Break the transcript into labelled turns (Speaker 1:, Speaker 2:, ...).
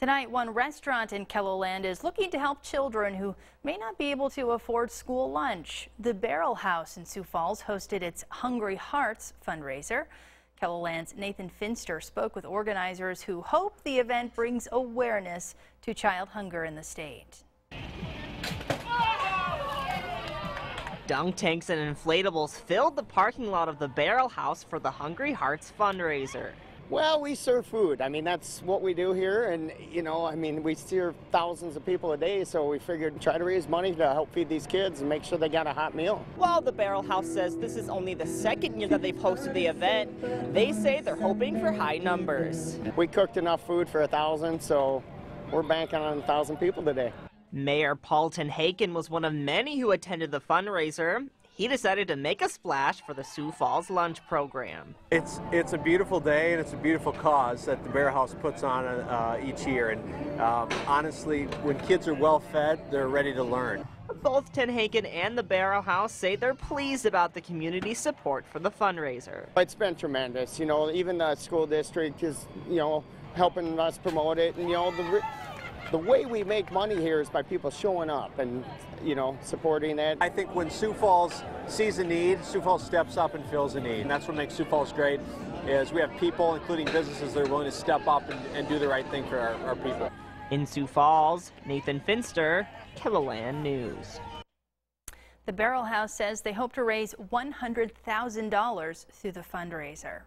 Speaker 1: Tonight, one restaurant in KELOLAND is looking to help children who may not be able to afford school lunch. The Barrel House in Sioux Falls hosted its Hungry Hearts fundraiser. KELOLAND's Nathan Finster spoke with organizers who hope the event brings awareness to child hunger in the state.
Speaker 2: Dunk tanks and inflatables filled the parking lot of the Barrel House for the Hungry Hearts fundraiser.
Speaker 3: Well, we serve food. I mean, that's what we do here. And, you know, I mean, we serve thousands of people a day, so we figured try to raise money to help feed these kids and make sure they got a hot meal.
Speaker 2: While the Barrel House says this is only the second year that they've hosted the event, they say they're hoping for high numbers.
Speaker 3: We cooked enough food for a thousand, so we're banking on a thousand people today.
Speaker 2: Mayor Paul TenHaken was one of many who attended the fundraiser he decided to make a splash for the Sioux Falls Lunch Program.
Speaker 4: It's it's a beautiful day and it's a beautiful cause that the Barrel House puts on uh, each year. And um, honestly, when kids are well fed, they're ready to learn.
Speaker 2: Both TenHaken and the Barrel House say they're pleased about the community support for the fundraiser.
Speaker 3: It's been tremendous. You know, even the school district is, you know, helping us promote it. And, you know, the the way we make money here is by people showing up and you know supporting it.
Speaker 4: I think when Sioux Falls sees a need, Sioux Falls steps up and fills a need. And that's what makes Sioux Falls great is we have people, including businesses, that are willing to step up and, and do the right thing for our, our people.
Speaker 2: In Sioux Falls, Nathan Finster, KELOLAND News.
Speaker 1: The Barrel House says they hope to raise $100,000 through the fundraiser.